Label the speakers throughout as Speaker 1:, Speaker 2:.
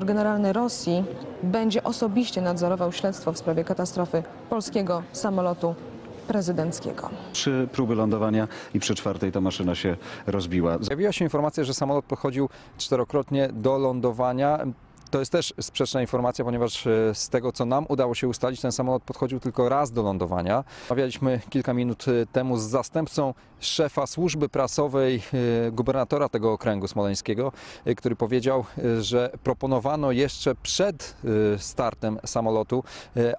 Speaker 1: Generalny Rosji będzie osobiście nadzorował śledztwo w sprawie katastrofy polskiego samolotu prezydenckiego.
Speaker 2: Trzy próby lądowania i przy czwartej ta maszyna się rozbiła.
Speaker 3: Pojawiła się informacja, że samolot podchodził czterokrotnie do lądowania. To jest też sprzeczna informacja, ponieważ e, z tego, co nam udało się ustalić, ten samolot podchodził tylko raz do lądowania. Rozmawialiśmy kilka minut e, temu z zastępcą szefa służby prasowej e, gubernatora tego okręgu smoleńskiego, który powiedział, że proponowano jeszcze przed startem samolotu,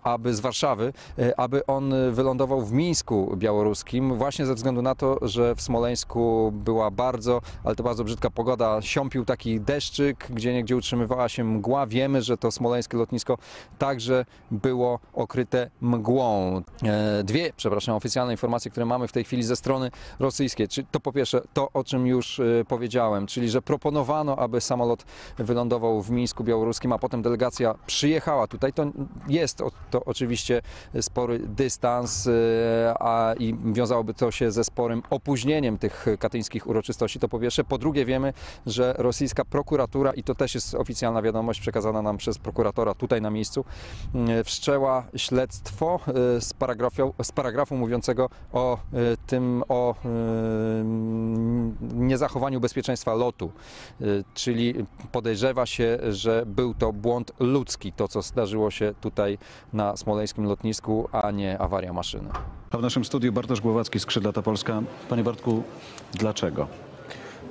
Speaker 3: aby z Warszawy, aby on wylądował w Mińsku białoruskim, właśnie ze względu na to, że w Smoleńsku była bardzo, ale to bardzo brzydka pogoda. Siąpił taki deszczyk, gdzie niegdzie utrzymywała się. Wiemy, że to smoleńskie lotnisko także było okryte mgłą. E, Dwie, przepraszam, oficjalne informacje, które mamy w tej chwili ze strony rosyjskiej. Czy to po pierwsze to, o czym już e, powiedziałem, czyli że proponowano, aby samolot wylądował w Mińsku białoruskim, a potem delegacja przyjechała tutaj. To jest to oczywiście spory dystans, e, a i wiązałoby to się ze sporym opóźnieniem tych katyńskich uroczystości. To po pierwsze. Po drugie wiemy, że rosyjska prokuratura, i to też jest oficjalna wiadomość przekazana nam przez prokuratora tutaj na miejscu, m, wszczęła śledztwo e, z paragrafu, z paragrafu mówiącego o e, tym, o m, niezachowaniu bezpieczeństwa lotu. Czyli podejrzewa się, że był to błąd ludzki, to co zdarzyło się tutaj na smoleńskim lotnisku, a nie awaria maszyny.
Speaker 2: A w naszym studiu Bartosz Głowacki, Skrzydlata Polska. Panie Bartku, dlaczego?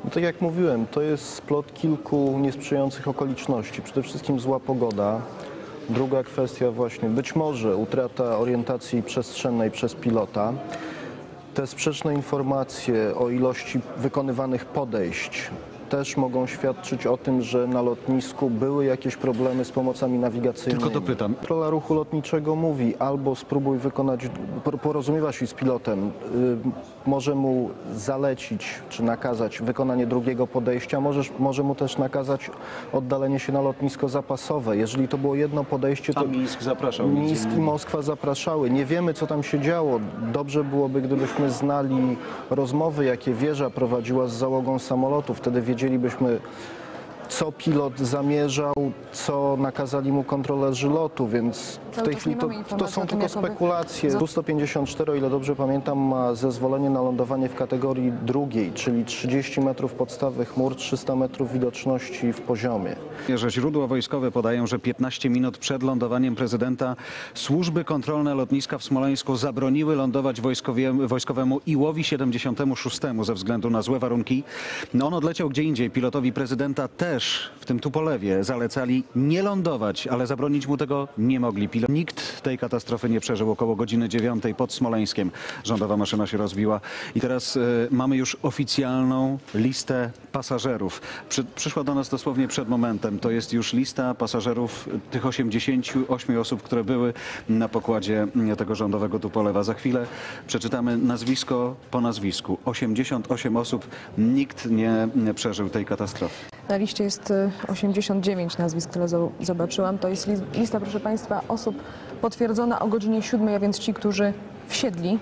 Speaker 4: No tak jak mówiłem, to jest splot kilku niesprzyjających okoliczności. Przede wszystkim zła pogoda. Druga kwestia właśnie, być może utrata orientacji przestrzennej przez pilota. Te sprzeczne informacje o ilości wykonywanych podejść też mogą świadczyć o tym, że na lotnisku były jakieś problemy z pomocami nawigacyjnymi.
Speaker 2: Tylko dopytam.
Speaker 4: Kontrola ruchu lotniczego mówi albo spróbuj wykonać, por- porozumiewać się z pilotem, y, może mu zalecić czy nakazać wykonanie drugiego podejścia, możesz, może mu też nakazać oddalenie się na lotnisko zapasowe. Jeżeli to było jedno podejście,
Speaker 2: A
Speaker 4: to
Speaker 2: Mińsk zapraszał.
Speaker 4: Mińsk i. Moskwa zapraszały. Nie wiemy, co tam się działo. Dobrze byłoby, gdybyśmy znali rozmowy, jakie wieża prowadziła z załogą samolotu. Wtedy wiedzielibyśmy, co pilot zamierzał, co nakazali mu kontrolerzy lotu, więc w tej chwili to, to są tylko spekulacje.
Speaker 1: za-
Speaker 4: Tu-154, o ile dobrze pamiętam, ma zezwolenie na lądowanie w kategorii drugiej, czyli 30 metrów podstawy chmur, 300 metrów widoczności w poziomie.
Speaker 2: Że źródła wojskowe podają, że 15 minut przed lądowaniem prezydenta służby kontrolne lotniska w Smoleńsku zabroniły lądować wojskowie, wojskowemu Iłowi 76 ze względu na złe warunki. No on odleciał gdzie indziej. Pilotowi prezydenta też w tym Tupolewie zalecali nie lądować, ale zabronić mu tego nie mogli. Pilot... Nikt tej katastrofy nie przeżył około godziny 9 pod Smoleńskiem. Rządowa maszyna się rozbiła i teraz e, mamy już oficjalną listę pasażerów. Przy, przyszła do nas dosłownie przed momentem. To jest już lista pasażerów e, tych 88 osób, które były na pokładzie m, tego rządowego Tupolewa. Za chwilę przeczytamy nazwisko po nazwisku. 88 osób. Nikt nie przeżył tej katastrofy.
Speaker 1: Na liście jest y, 89 nazwisk, które zo- zobaczyłam. To jest lis- lista, proszę Państwa, osób potwierdzona o godzinie 7, a więc ci, którzy wsiedli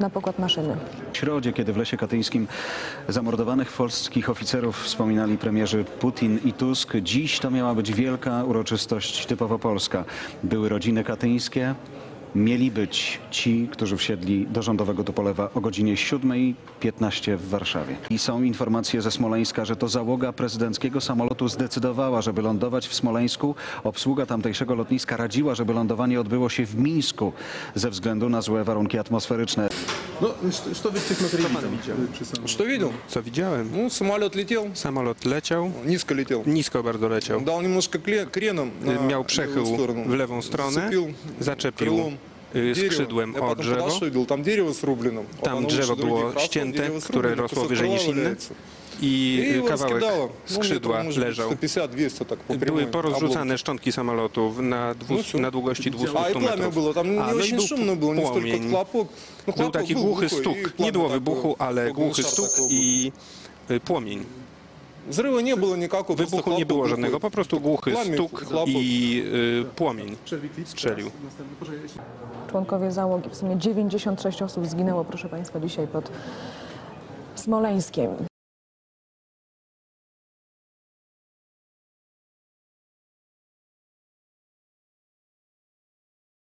Speaker 1: na pokład maszyny.
Speaker 2: W środzie, kiedy w Lesie Katyńskim zamordowanych polskich oficerów wspominali premierzy Putin i Tusk, dziś to miała być wielka uroczystość typowo polska. Były rodziny katyńskie, mieli być ci, którzy wsiedli do rządowego Tupolewa o godzinie 7.15 w Warszawie. I są informacje ze Smoleńska, że to załoga prezydenckiego samolotu zdecydowała, żeby lądować w Smoleńsku. Obsługa tamtejszego lotniska radziła, żeby lądowanie odbyło się w Mińsku ze względu na złe warunki atmosferyczne.
Speaker 5: Ну, что, что вы технологии видел?
Speaker 6: Что видел?
Speaker 5: Co widziałem?
Speaker 6: Ну, самолет летел,
Speaker 5: Samolot leciał,
Speaker 6: низко летел.
Speaker 5: nisko bardzo leciał.
Speaker 6: Дал немножко кле- креном на
Speaker 5: Miał
Speaker 6: левую
Speaker 5: przechył
Speaker 6: сторону.
Speaker 5: w lewą stronę,
Speaker 6: Зацепил
Speaker 5: zaczepił
Speaker 6: крылом
Speaker 5: y,
Speaker 6: дерево.
Speaker 5: Y,
Speaker 6: skrzydłem
Speaker 5: o drzewo. Tam drzewo było ścięte, które rosło wyżej niż inne i kawałek skrzydła leżał. Były porozrzucane szczątki samolotu na, na długości 200 metrów. A, no i był płomień. Był taki głuchy stuk. Nie było wybuchu, ale głuchy stuk i y, płomień.
Speaker 6: Zrywu nie było nikaku.
Speaker 5: Wybuchu nie było żadnego, po prostu głuchy stuk i y, płomień strzelił.
Speaker 1: Członkowie załogi, w sumie 96 osób zginęło, proszę Państwa, dzisiaj pod Smoleńskiem.